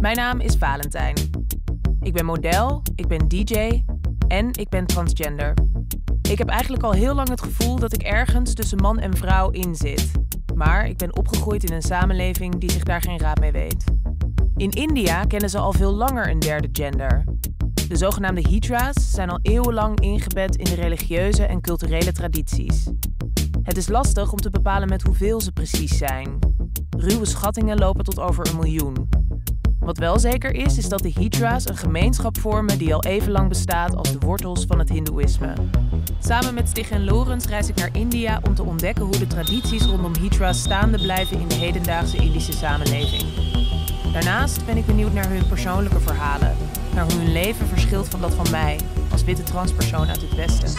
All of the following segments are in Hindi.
Mijn naam is Valentijn. Ik ben model, ik ben DJ en ik ben transgender. Ik heb eigenlijk al heel lang het gevoel dat ik ergens tussen man en vrouw in zit. Maar ik ben opgegroeid in een samenleving die zich daar geen raad mee weet. In India kennen ze al veel langer een derde gender. De zogenaamde hitra's zijn al eeuwenlang ingebed in de religieuze en culturele tradities. Het is lastig om te bepalen met hoeveel ze precies zijn. Ruwe schattingen lopen tot over een miljoen. Wat wel zeker is, is dat de Hitra's een gemeenschap vormen die al even lang bestaat als de wortels van het Hindoeïsme. Samen met Stig en Lorenz reis ik naar India om te ontdekken hoe de tradities rondom Hitra's staande blijven in de hedendaagse Indische samenleving. Daarnaast ben ik benieuwd naar hun persoonlijke verhalen, naar hoe hun leven verschilt van dat van mij, als witte transpersoon uit het Westen.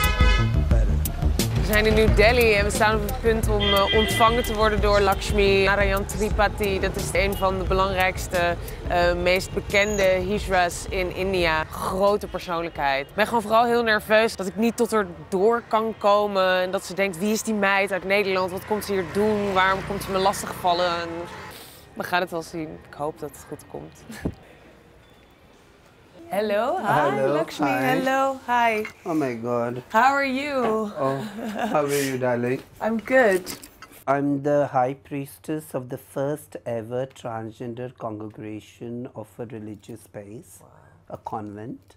We zijn in New Delhi en we staan op het punt om uh, ontvangen te worden door Lakshmi Narayan Tripathi. Dat is een van de belangrijkste, uh, meest bekende hijras in India. Grote persoonlijkheid. Ik ben gewoon vooral heel nerveus dat ik niet tot haar door kan komen. En dat ze denkt, wie is die meid uit Nederland? Wat komt ze hier doen? Waarom komt ze me lastigvallen? En we gaan het wel zien. Ik hoop dat het goed komt. Hello, hi, Hello, Lakshmi. hi. Hello, hi. Oh my god. How are you? Oh, how are you, darling? I'm good. I'm the high priestess of the first ever transgender congregation of a religious space, a convent,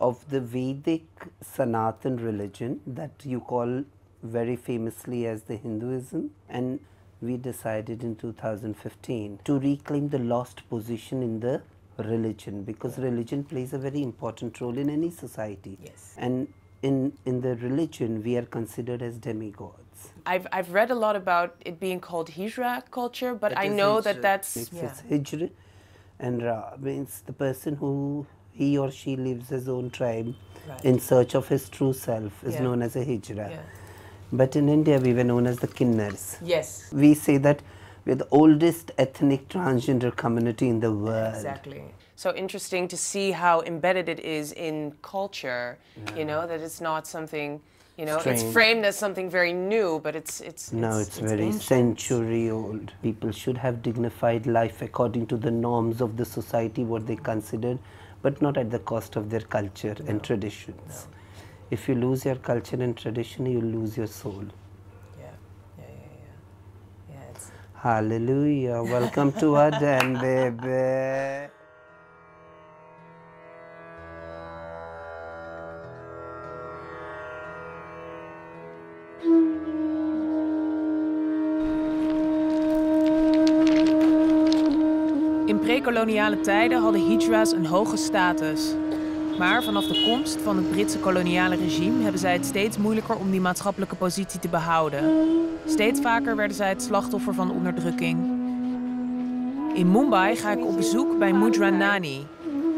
of the Vedic Sanatan religion that you call very famously as the Hinduism. And we decided in 2015 to reclaim the lost position in the religion because religion plays a very important role in any society. Yes. And in, in the religion, we are considered as demigods. I've, I've read a lot about it being called Hijra culture, but It I is know that that's It's, yeah. it's Hijr and Ra means the person who he or she leaves his own tribe Right. in search of his true self is Yeah. known as a Hijra. Yeah. But in India, we were known as the Kinnars. Yes, We say that we're the oldest ethnic transgender community in the world. exactly. So interesting to see how embedded it is in culture. You know that it's not something. You know, it's framed as something very new, but it's it's. No, it's, very ancient. century old. People should have dignified life according to the norms of the society, what they considered, but not at the cost of their culture and traditions. If you lose your culture and tradition, you lose your soul. Hallelujah. Welcome to Aden, baby. In prekoloniale tijden hadden hijra's een hoge status. Maar vanaf de komst van het Britse koloniale regime hebben zij het steeds moeilijker om die maatschappelijke positie te behouden. Steeds vaker werden zij het slachtoffer van onderdrukking. In Mumbai ga ik op bezoek bij Mudra Nani.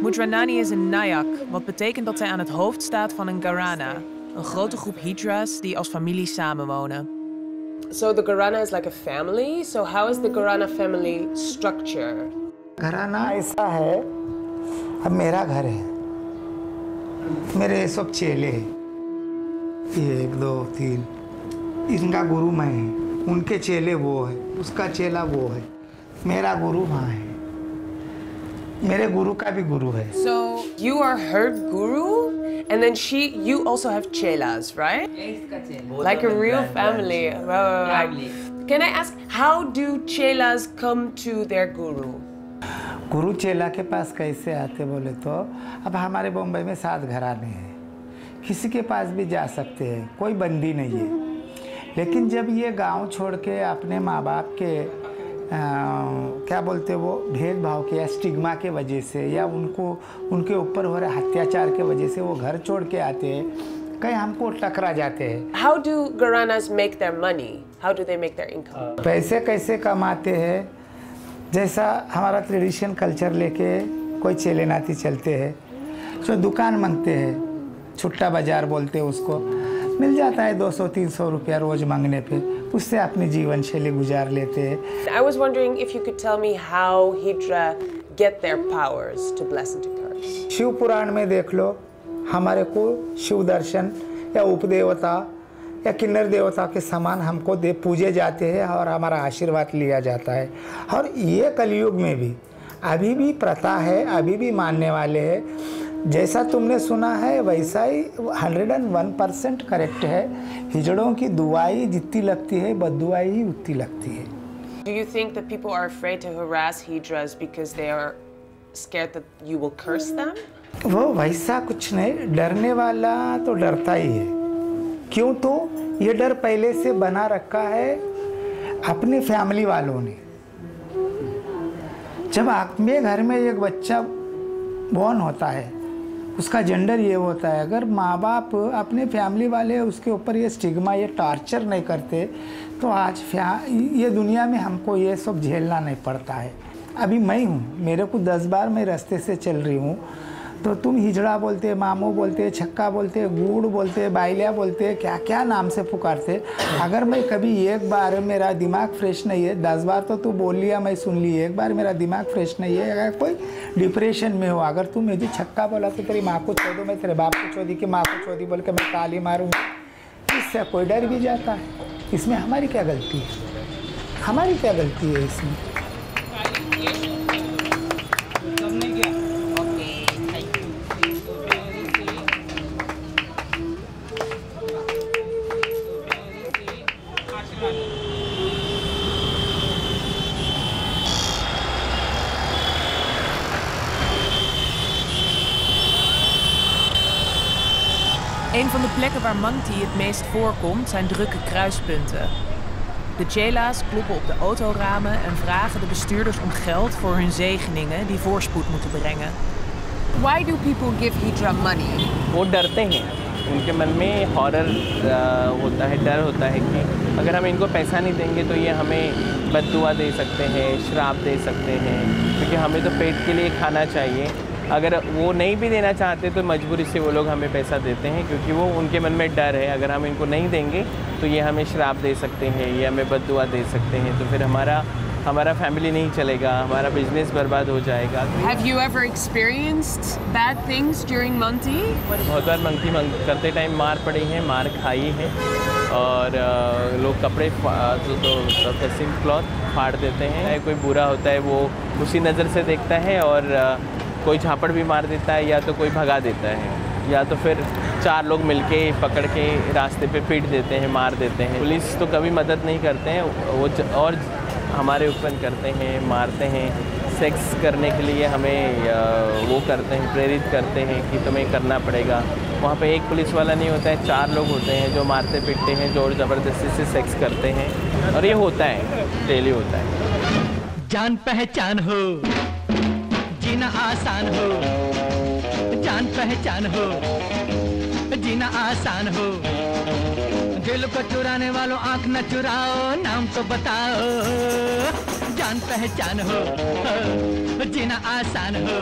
Mudra Nani is een Nayak, wat betekent dat zij aan het hoofd staat van een Garana, een grote groep hijra's die als familie samenwonen. So the Garana is like a family. So how is the Garana family structure? घराना ऐसा है अब मेरा घर है मेरे सब चेले हैं एक दो तीन इनका गुरु मैं है उनके चेले वो है उसका चेला वो है मेरा गुरु वहाँ है मेरे गुरु का भी गुरु है So you are her guru, and then she, you also have chelas, right? Like a real family. Right, right, right. Can I ask, how do chelas come to their guru? गुरु चेला के पास कैसे आते बोले तो अब हमारे बम्बई में सात घराने हैं किसी के पास भी जा सकते हैं कोई बंदी नहीं है लेकिन जब ये गाँव छोड़ के अपने माँ बाप के आ, क्या बोलते वो भेदभाव के या स्टिग्मा के वजह से या उनको उनके ऊपर हो रहे अत्याचार के वजह से वो घर छोड़ के आते हैं कहीं हमको टकरा जाते हैं do Garanas make their money? How do they make their income? पैसे कैसे कमाते हैं जैसा हमारा ट्रेडिशन कल्चर लेके कोई चेले नाती चलते हैं जो दुकान मांगते हैं छुट्टा बाज़ार बोलते हैं उसको मिल जाता है 200-300 रुपया रोज मांगने पे उससे अपनी जीवन शैली गुजार लेते हैं I was wondering if you could tell me how Hydra get their powers to bless and to curse. Shiv Puran में देख लो हमारे को शिव दर्शन या उपदेवता या किन्नर देवता के समान हमको दे पूजे जाते हैं और हमारा आशीर्वाद लिया जाता है। और ये कलयुग में भी अभी भी प्रथा है अभी भी मानने वाले हैं। जैसा तुमने सुना है वैसा ही hundred and one percent correct है। हिजड़ों की दुआई जितनी लगती है बदुआई ही उतनी लगती है। Do you think that people are afraid to harass Hydras because they are scared that you will curse them? वो वैसा कुछ नहीं डरने वाला तो डरता ही है। क्यों तो ये डर पहले से बना रखा है अपने फैमिली वालों ने। जब आपके घर में एक बच्चा बॉर्न होता है, उसका जेंडर ये होता है, अगर माँ बाप अपने फैमिली वाले उसके ऊपर ये स्टिग्मा ये टॉर्चर नहीं करते तो आज ये दुनिया में हमको ये सब झेलना नहीं पड़ता है। अभी मैं हूँ, मेरे को दस बार मैं रास्ते से चल रही हूँ तो तुम हिजड़ा बोलते, मामू बोलते, छक्का बोलते गुड़ बोलते, बाइलिया बोलते क्या क्या नाम से पुकारते? अगर मैं कभी एक बार मेरा दिमाग फ्रेश नहीं है, दस बार तो तू बोल लिया, मैं सुन ली। एक बार मेरा दिमाग फ्रेश नहीं है, अगर कोई डिप्रेशन में हो, अगर तू मुझे छक्का बोला तो तेरी माँ को छोड़ो मैं तेरे बाप को छोड़ी कि माँ को छोड़ी बोल के मैं ताली मारूँगी, इससे कोई डर भी जाता है? इसमें हमारी क्या गलती है? हमारी क्या गलती है इसमें? Een van de plekken waar Mangti het meest voorkomt zijn drukke kruispunten. De chela's kloppen op de autoramen en vragen de bestuurders om geld voor hun zegeningen die voorspoed moeten brengen. Why do people give Hydra money? वो डरते हैं उनके मन में हॉरर होता है डर होता है कि अगर हम इनको पैसा नहीं देंगे तो ये हमें बददुआ दे सकते हैं श्राप दे सकते हैं क्योंकि हमें तो पेट के लिए खाना चाहिए अगर वो नहीं भी देना चाहते तो मजबूरी से वो लोग हमें पैसा देते हैं क्योंकि वो उनके मन में डर है। अगर हम इनको नहीं देंगे तो ये हमें शराब दे सकते हैं ये हमें बददुआ दे सकते हैं। तो फिर हमारा हमारा फैमिली नहीं चलेगा हमारा बिज़नेस बर्बाद हो जाएगा। तो Have you ever experienced bad things during Monty? बहुत बार मंगती मंग करते टाइम मार पड़ी है मार खाई है और लोग कपड़े फा- तो, तो क्लॉथ फाड़ देते हैं। कोई बुरा होता है वो उसी नज़र से देखता है और कोई झापड़ भी मार देता है या तो कोई भगा देता है। या तो फिर चार लोग मिलके पकड़ के रास्ते पे पीट देते हैं, मार देते हैं। पुलिस तो कभी मदद नहीं करते हैं, वो और हमारे उत्पन्न करते हैं, मारते हैं। सेक्स करने के लिए हमें वो करते हैं, प्रेरित करते हैं कि तुम्हें करना पड़ेगा। वहाँ पे एक पुलिस वाला नहीं होता है, चार लोग होते हैं जो मारते पीटते हैं, ज़ोर ज़बरदस्ती से सेक्स करते हैं। और ये होता है, डेली होता है। जान पहचान हो। जीना आसान हो जान पहचान हो जीना आसान हो दिल को चुराने वालों आंख न चुराओ नाम तो बताओ जान पहचान हो जीना आसान हो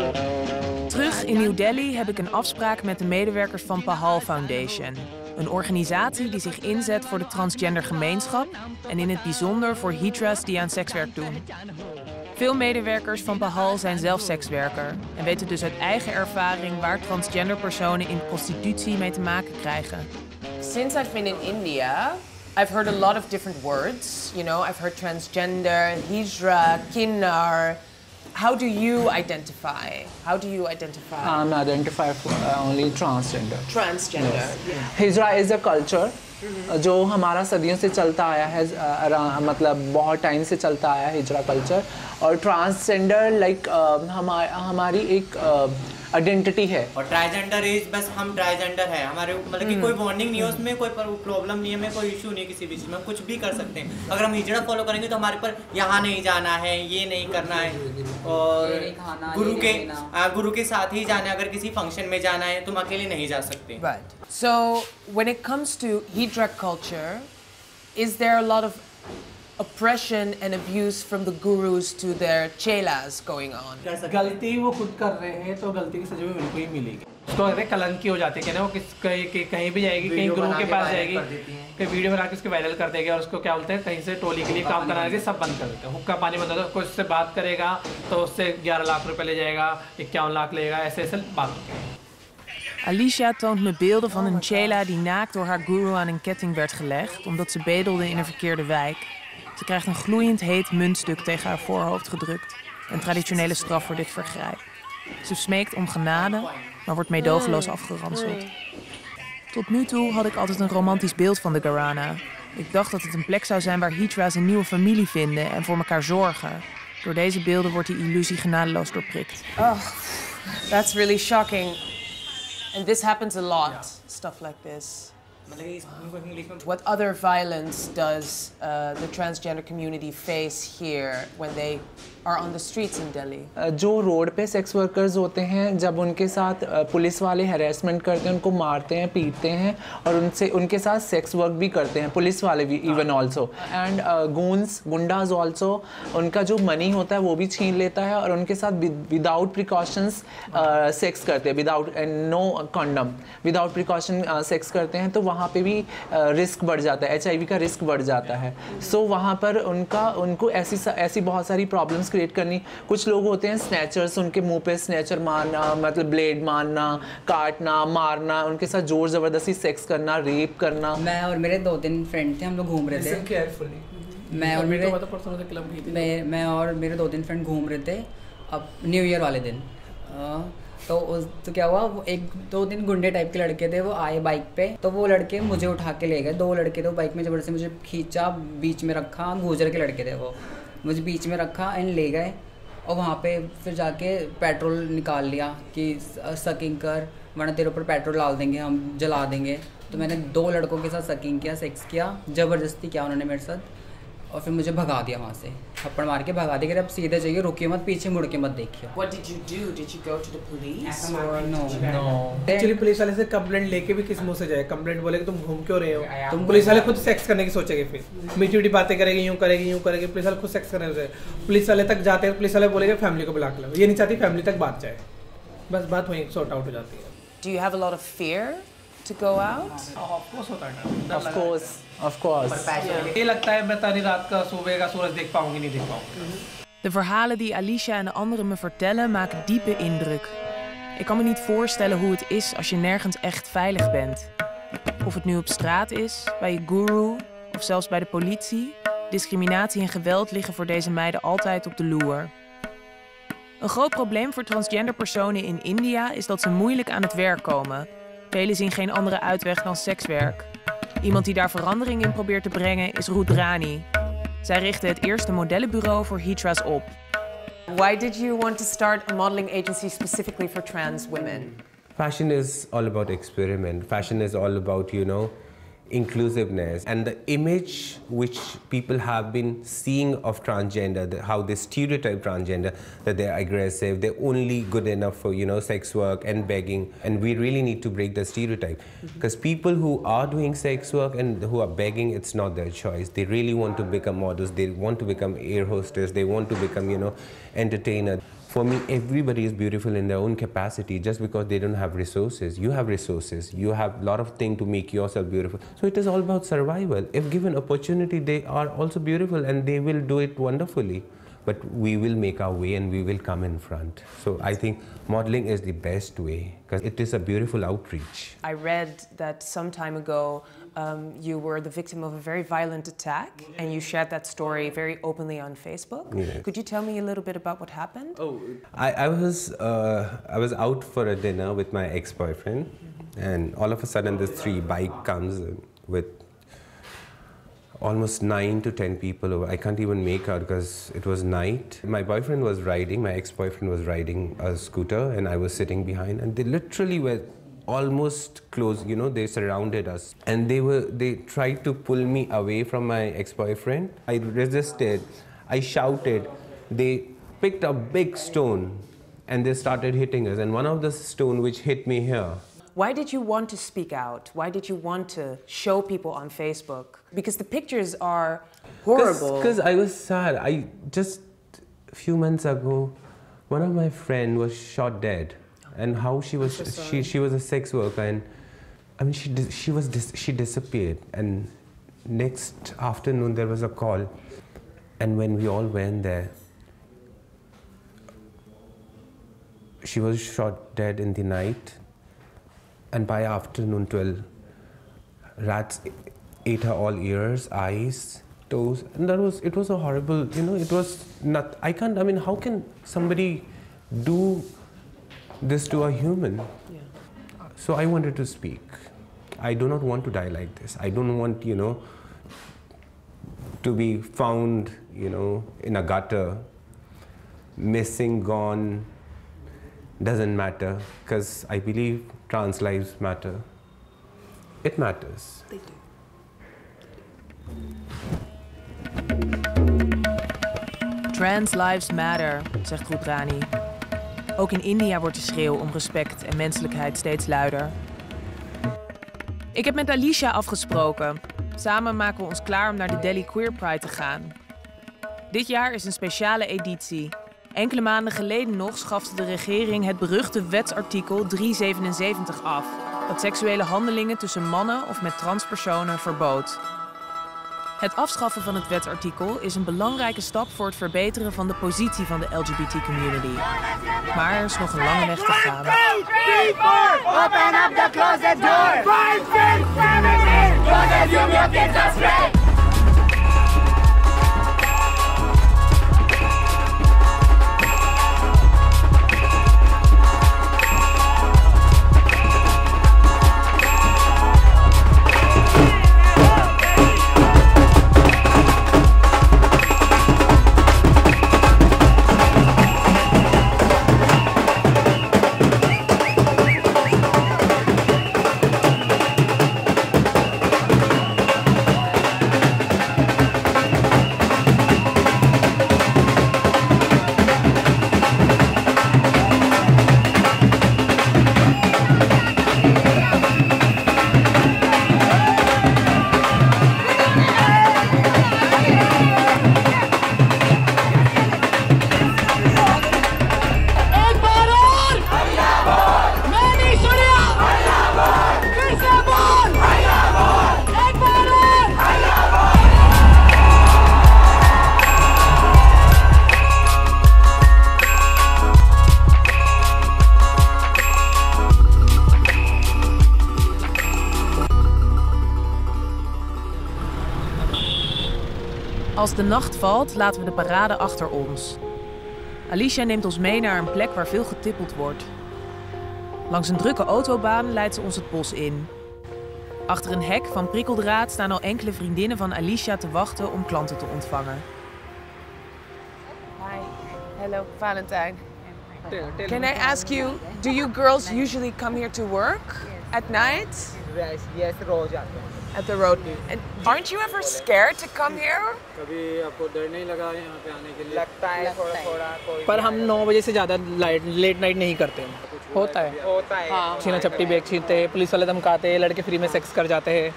Terug in New Delhi heb ik een afspraak met de medewerkers van Pahal Foundation. Een organisatie die zich inzet voor de transgender gemeenschap en in het bijzonder voor hijras die aan sekswerk doen. Veel medewerkers van Behal zijn zelf sekswerker en weten dus uit eigen ervaring waar transgender personen in prostitutie mee te maken krijgen. Since I've been in India, I've heard a lot of different words. You know, I've heard transgender, hijra, kinnar. How do you identify? How do you identify? I'm identify for uh, only transgender. Transgender. Hijra is a culture जो हमारा सदियों से चलता आया है मतलब बहुत टाइम से चलता आया है हिजरा कल्चर और ट्रांसजेंडर लाइक हमारी हमारी एक आइडेंटिटी है। और ट्राइजेंडर एज बस हम ट्राइजेंडर है। हमारे मतलब कि कोई वार्निंग नहीं है उसमें कोई प्रॉब्लम नहीं है हमें कोई इशू नहीं है किसी भी चीज़ में। कुछ भी कर सकते हैं। अगर हम हिजड़ा फॉलो करेंगे तो हमारे पर यहाँ नहीं जाना है ये नहीं करना है। और गुरु के गुरु के साथ ही जाना है। अगर किसी फ़ंक्शन में जाना है तुम अकेले नहीं जा सकते। When it comes to hijra culture, is there a lot of oppression and abuse from the gurus to their chelas going on? गलती वो खुद कर रहे हैं तो गलती की सजा भी उनको ही मिलेगी उसको अगर कलंकी हो जाती है कहना वो किस कहीं कहीं- कहीं भी जाएगी कहीं गुरु के पास जाएगी कहीं वीडियो बना के उसको वायरल कर देगा और उसको क्या बोलते हैं कहीं से टोली के लिए काम कराने के सब बंद कर देते हैं हुक्का पानी बंद होता है कोई उससे बात करेगा तो उससे ग्यारह लाख रुपए ले जाएगा इक्यावन लाख लेगा ऐसे ऐसे बात होती है Alicia toont me beelden van een chela die naakt door haar guru aan een ketting werd gelegd omdat ze bedelde in een verkeerde wijk. Ze krijgt een gloeiend heet muntstuk tegen haar voorhoofd gedrukt. een traditionele straf voor dit vergrijp. Ze smeekt om genade, maar wordt meedogenloos afgeranseld. Tot nu toe had ik altijd een romantisch beeld van de Garana. Ik dacht dat het een plek zou zijn waar Hijras een nieuwe familie vinden en voor elkaar zorgen. Door deze beelden wordt die illusie genadeloos doorprikt. Oh, that's really shocking. And this happens a lot, stuff like this. What other violence does uh, the transgender community face here when they are on the streets in Delhi? जो रोड पे सेक्स वर्कर्स होते हैं जब उनके साथ पुलिस वाले हैरेसमेंट करते हैं उनको मारते हैं पीटते हैं और उनसे उनके साथ सेक्स वर्क भी करते हैं पुलिस वाले भी even also and goons goondas also उनका जो मनी होता है वो भी छीन लेता है और उनके साथ विदाउट प्रिकॉशंस सेक्स करते हैं without and no condom without precaution sex करते हैं तो वहाँ पे भी रिस्क बढ़ जाता है एच का रिस्क बढ़ जाता है. सो so, वहाँ पर उनका उनको ऐसी ऐसी बहुत सारी प्रॉब्लम्स क्रिएट करनी। कुछ लोग होते हैं स्नैचर्स उनके मुँह पे स्नैचर मारना मतलब ब्लेड मारना काटना मारना उनके साथ ज़ोर ज़बरदस्ती सेक्स करना रेप करना। मैं और मेरे दो तीन फ्रेंड थे हम लोग घूम रहे थे। मैं और मेरे तो थी। मैं मैं और मेरे दो तीन फ्रेंड घूम रहे थे अब न्यू ईयर वाले दिन। तो उस तो क्या हुआ वो एक दो दिन गुंडे टाइप के लड़के थे वो आए बाइक पे तो वो लड़के मुझे उठा के ले गए। दो लड़के थे वो बाइक में ज़बरदस्ती मुझे खींचा बीच में रखा गुजर के लड़के थे वो। मुझे बीच में रखा एंड ले गए। और वहाँ पे फिर जाके पेट्रोल निकाल लिया कि सकिंग कर, वरना तेरे ऊपर पेट्रोल डाल देंगे, हम जला देंगे। तो मैंने दो लड़कों के साथ सकिंग किया सेक्स किया, ज़बरदस्ती किया उन्होंने मेरे साथ। और फिर मुझे भगा दिया वहाँ से। थप्पड़ मार के भगा दिया अब सीधे जाइए रुकिए मत पीछे मुड़ के मत देखिए। What did you do? Did you go to the police? No actually police वाले से कंप्लेंट लेके भी किस मुँह से जाए? कंप्लेंट बोले कि तुम घूम क्यों रहे हो? तुम पुलिस वाले खुद सेक्स करने की सोचेंगे फिर। मीठी मीठी बातें करेगी यूँ करेगी यूँ करेगी पुलिस वाले खुद सेक्स करने से। पुलिस वाले तक जाते हैं पुलिस वाले बोलेंगे फैमिली को बुला के लाओ ये नहीं चाहती फैमिली तक बात जाए। बस बात वहीं सॉर्ट आउट हो जाती है। Do you have a lot of fear to go out? होता है डर of लगा कोर्स ऑफ कोर्स ये लगता है मैं तारी रात का सुबह का सूरज देख पाऊंगी नहीं देख पाऊंगी De verhalen die Alicia en de anderen me vertellen maken diepe indruk. Ik kan me niet voorstellen hoe het is als je nergens echt veilig bent. Of het nu op straat is, bij je guru of zelfs bij de politie, discriminatie en geweld liggen voor deze meiden altijd op de loer. Een groot probleem voor transgender personen in India is dat ze moeilijk aan het werk komen. Velen zien geen andere uitweg dan sekswerk. Iemand die daar verandering in probeert te brengen is Rudrani. Zij richtte het eerste modellenbureau voor Hijras op. Why did you want to start a modeling agency specifically for trans women? Fashion is all about experiment. Fashion is all about, you know, inclusiveness and the image which people have been seeing of transgender, the, how they stereotype transgender, that they're aggressive, they're only good enough for, you know, sex work and begging. And we really need to break the stereotype. Mm-hmm. Because people who are doing sex work and who are begging, it's not their choice. They really want to become models, they want to become air hostess, they want to become, you know, entertainer. For me, everybody is beautiful in their own capacity just because they don't have resources. You have resources. You have a lot of things to make yourself beautiful. So it is all about survival. If given opportunity, they are also beautiful and they will do it wonderfully. But we will make our way and we will come in front. So I think modeling is the best way because it is a beautiful outreach. I read that some time ago um, you were the victim of a very violent attack and you shared that story very openly on Facebook. Yes. Could you tell me a little bit about what happened? Oh, I, I was uh, I was out for a dinner with my ex-boyfriend, and all of a sudden this three bike comes with almost nine to ten people over. I can't even make out because it was night. My boyfriend was riding, my ex-boyfriend was riding a scooter, and I was sitting behind, and they literally were almost close you know they surrounded us and they were they tried to pull me away from my ex-boyfriend i resisted i shouted they picked a big stone and they started hitting us and one of the stone which hit me here Why did you want to speak out? Why did you want to show people on Facebook? Because the pictures are horrible. Because I was sad. I just a few months ago, one of my friend was shot dead, and how she was she she was a sex worker, and I mean she dis- she was dis- she disappeared, and next afternoon there was a call, and when we all went there, she was shot dead in the night, and by afternoon twelve, rats ate her all ears, eyes, toes. And that was it was a horrible you know it was not i can't i mean how can somebody do this to a human. So i wanted to speak. I do not want to die like this. I don't want you know to be found you know in a gutter missing gone doesn't matter because i believe trans lives matter. It matters. Trans lives matter, zegt Rudrani. Ook in India wordt de schreeuw om respect en menselijkheid steeds luider. Ik heb met Alicia afgesproken. Samen maken we ons klaar om naar de Delhi Queer Pride te gaan. Dit jaar is een speciale editie. Enkele maanden geleden nog schafte de regering het beruchte wetsartikel 377 af, dat seksuele handelingen tussen mannen of met transpersonen verbood. Het afschaffen van het wetsartikel is een belangrijke stap voor het verbeteren van de positie van de LGBT-community. Maar er is nog een lange weg te gaan. Open up the closet door. Als de nacht valt, laten we de parade achter ons. Alicia neemt ons mee naar een plek waar veel getippeld wordt. Langs een drukke autobaan leidt ze ons het bos in. Achter een hek van prikkeldraad staan al enkele vriendinnen van Alicia te wachten om klanten te ontvangen. Hi, hello, Valentine. Can I ask you, do you girls usually come here to work at night? Yes, yes, Roja. At the road. And aren't you ever scared to come here? कभी आपको डर नहीं लगा यहाँ पे आने के लिए? लगता है थोड़ा थोड़ा पर हम नौ बजे से ज़्यादा लाइट लेट नाइट नहीं करते हैं। होता है। होता है। हाँ छीना छपटी बैग छीनते हैं पुलिस वाले धमकाते हैं लड़के फ्री में सेक्स कर जाते हैं।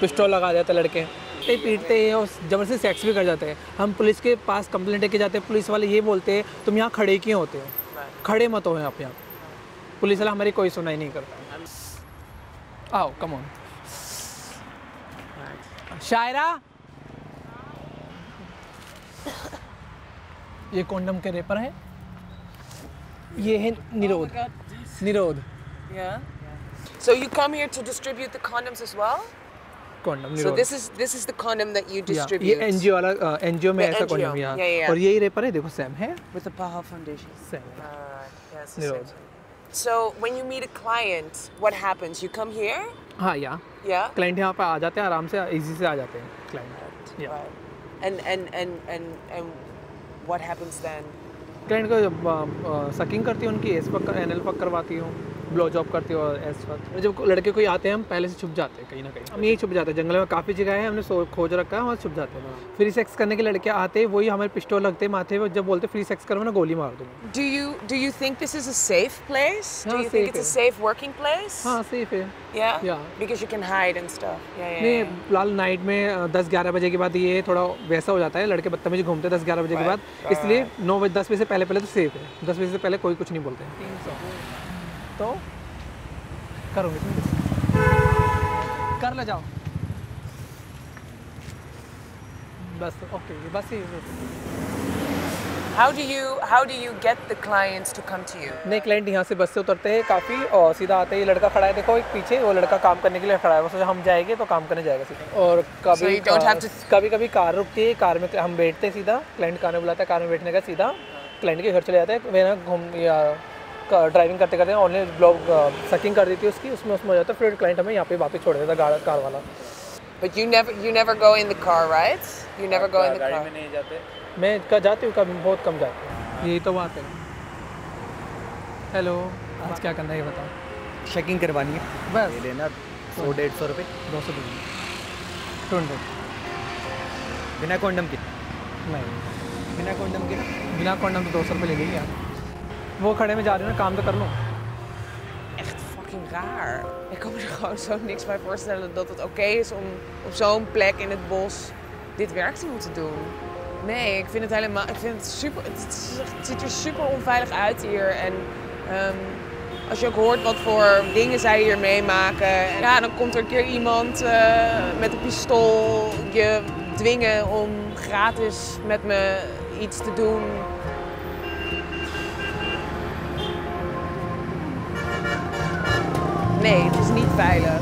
पिस्टॉल लगा देते हैं लड़के। पीटते पीटते हैं और ज़बरदस्ती सेक्स भी कर जाते हैं। हम पुलिस के पास कंप्लेंट लेके जाते हैं पुलिस वाले ये बोलते हैं तुम यहाँ खड़े क्यों होते हो? खड़े मत हो आप यहाँ। पुलिस वाला हमारी कोई सुनाई नहीं करता। आओ कम ऑन शायरा ये कॉन्डम के रेपर है ये है निरोध निरोध Yeah. So you come here to distribute the condoms as well? Condom So this is this is the condom that you या, distribute. ये एनजीओ वाला एनजीओ में ऐसा कॉन्डम यहाँ yeah, yeah. और यही रेपर है देखो सेम है with the Paha Foundation. Same Alright. Yes. Nirodh So when you meet a client, what happens? You come here? हाँ या। या? क्लाइंट यहाँ पे आ जाते हैं आराम से इजी से आ जाते हैं क्लाइंट या and and and and and what happens then client को सकिंग करती हूँ उनकी एस पक एन एल पक करवाती हूँ। ब्लो जॉब करती हूँ एस पक जब लड़के कोई आते हैं हम पहले से छुप जाते हैं कहीं ना कहीं हम यही छुप जाते हैं जंगल में काफ़ी जगह है हमने खोज रखा है वहाँ छुप जाते हैं फ्री सेक्स करने के लड़के आते हैं वही हमारे पिस्टोल लगते हैं माथे पे जब बोलते फ्री सेक्स करो मैं गोली मार दूँगा you think this is a safe place? Do हाँ, you think safe it's a है। safe working place? हाँ सेफ़ है Yeah. Yeah. Because you can hide and stuff. Yeah, yeah. नहीं. फ़िलहाल नाइट में दस ग्यारह बजे के बाद ये थोड़ा वैसा हो जाता है लड़के बदतमीजी घूमते हैं दस ग्यारह बजे के बाद इसलिए नौ बजे दस बजे से पहले पहले तो सेफ़ है दस बजे से पहले कोई कुछ नहीं बोलते तो करूँगी कर ले जाओ। बस ओके बस ये How do you how do you get the clients to come to you? नए क्लाइंट यहाँ से बस से उतरते हैं काफ़ी और सीधा आते ही लड़का खड़ा है। देखो एक पीछे वो लड़का काम करने के लिए खड़ा है। बस हम जाएँगे तो काम करने जाएगा सीधा। और कभी you don't to- कभी कभी कार रुकती है कार में हम बैठते हैं सीधा। क्लाइंट कार में बुलाता है कार में बैठने का सीधा क्लाइंट के घर चले जाते हैं। वे घूम या ड्राइविंग करते करते ऑनलाइन ब्लॉग सकिंग कर देती है उसकी उसमें उसमें हो जाता है। फिर क्लाइंट हमें यहाँ पे वापस छोड़ देता है कार वाला। But you never you never go in the car, right? You never go in the car. में नहीं जाते। मैं का जाती हूँ कभी बहुत कम जाती हूँ। यही तो बात है। हेलो आज क्या करना है ये बताओ? चेकिंग करवानी है। बस। ये लेना सौ डेढ़ सौ रुपये दो सौ दो टू हंड्रेड। बिना कॉन्डम के। नहीं। बिना कॉन्डम के बिना कॉन्डम तो दो सौ रुपये ले लेंगे यार। वो खड़े में जा रही हूँ ना काम तो कर लूँ Echt fucking raar. Ik kan me er gewoon zo niks bij voorstellen dat het oké is om op zo'n plek in het bos dit werk te moeten doen. Nee, ik vind het helemaal. Ik vind het super. Het, is- het ziet er super onveilig uit hier. En ehm, als je ook hoort wat voor dingen zij hier meemaken. En ja, dan komt er een keer iemand eh, met een pistool je dwingen om gratis met me iets te doen. Nee, het is niet veilig.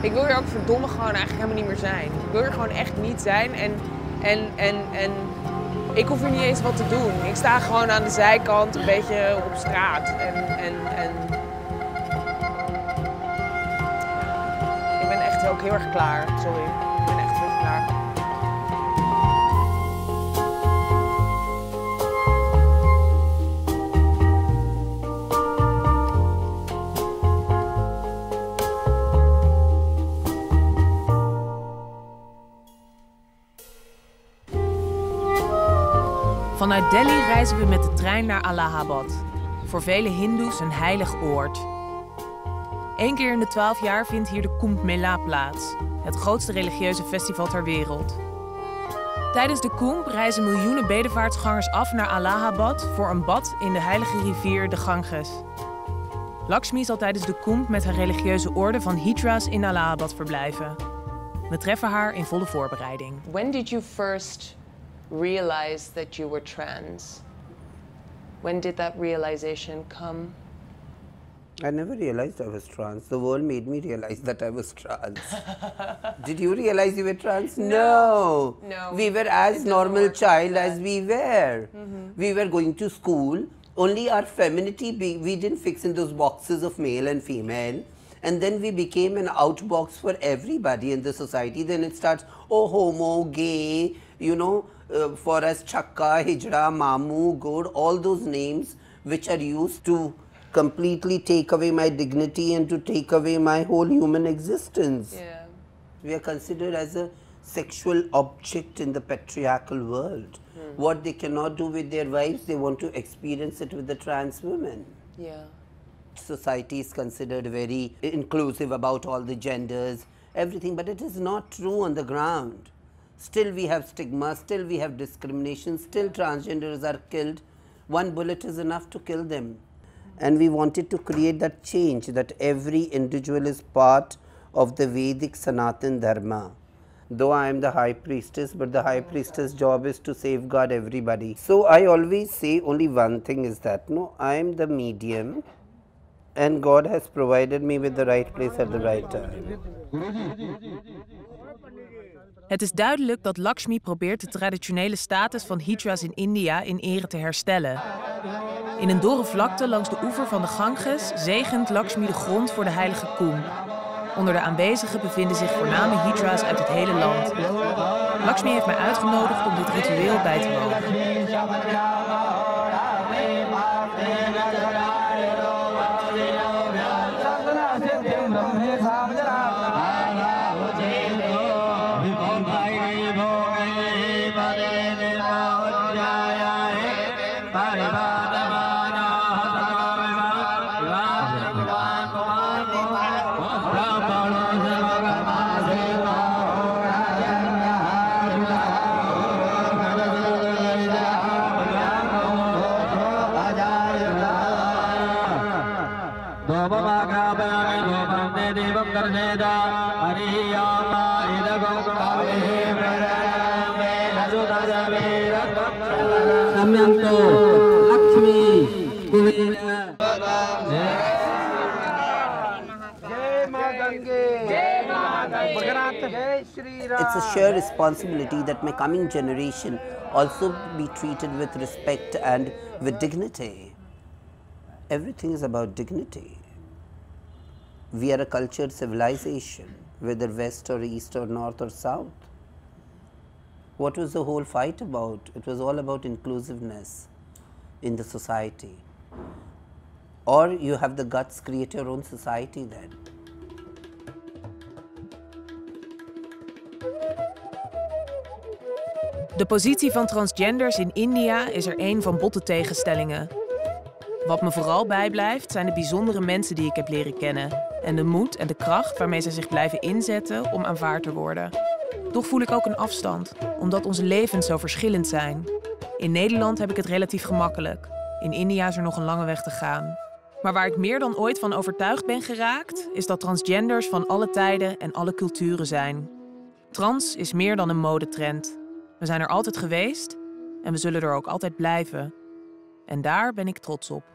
Ik wil hier ook verdomme gewoon eigenlijk helemaal niet meer zijn. Ik wil hier gewoon echt niet zijn en, en, en, en ik hoef hier niet eens wat te doen. Ik sta gewoon aan de zijkant een beetje op straat. En, en, en... Ik ben echt ook heel erg klaar, sorry. Ik ben echt heel erg klaar. Vanuit Delhi reizen we met de trein naar Allahabad. Voor vele Hindoes een heilig oord. Eén keer in de twaalf jaar vindt hier de Kumbh Mela plaats, het grootste religieuze festival ter wereld. Tijdens de Kumbh reizen miljoenen bedevaartsgangers af naar Allahabad voor een bad in de heilige rivier de Ganges. Lakshmi zal tijdens de Kumbh met haar religieuze orde van Hijras in Allahabad verblijven. We treffen haar in volle voorbereiding. When did you first realize that you were trans? When did that realization come? I never realized I was trans. The world made me realize that I was trans. Did you realize you were trans? No. No. We were as normal child as we were. Mhm. We were going to school. Only our femininity, be, we didn't fix in those boxes of male and female. And then we became an outbox for everybody in the society. Then it starts, oh, homo, gay, you know, uh, for us, chakka, hijra, mamu, god, all those names which are used to completely take away my dignity and to take away my whole human existence. Yeah. We are considered as a sexual object in the patriarchal world. What they cannot do with their wives, they want to experience it with the trans women. Yeah. Society is considered very inclusive about all the genders, everything, but it is not true on the ground. Still, we have stigma, still, we have discrimination, still, transgenders are killed. One bullet is enough to kill them. And we wanted to create that change that every individual is part of the Vedic Sanatan Dharma. Though I am the high priestess, but the high priestess' job is to safeguard everybody. So I always say only one thing is that no, I am the medium, and God has provided me with the right place at the right time. Het is duidelijk dat Lakshmi probeert de traditionele status van Hijras in India in ere te herstellen. In een dorre vlakte langs de oever van de Ganges zegent Lakshmi de grond voor de heilige Kumbh. Onder de aanwezigen bevinden zich voorname Hijras uit het hele land. Lakshmi heeft mij uitgenodigd om dit ritueel bij te wonen. देवं दर्शयत हरियाता सम्यन्तो Lakshmi Kuber It's a shared responsibility that my coming generation also be treated with respect and with dignity. Everything is about dignity. We are a cultured civilization, whether west or east or north or south. What was the whole fight about? It was all about inclusiveness in the society. Or you have the guts, create your own society then. De positie van transgenders in India is er een van botte tegenstellingen. Wat me vooral bijblijft zijn de bijzondere mensen die ik heb leren kennen en de moed en de kracht waarmee zij zich blijven inzetten om aanvaard te worden. Toch voel ik ook een afstand, omdat onze levens zo verschillend zijn. In Nederland heb ik het relatief gemakkelijk. In India is er nog een lange weg te gaan. Maar waar ik meer dan ooit van overtuigd ben geraakt, is dat transgenders van alle tijden en alle culturen zijn. Trans is meer dan een modetrend. We zijn er altijd geweest en we zullen er ook altijd blijven. En daar ben ik trots op.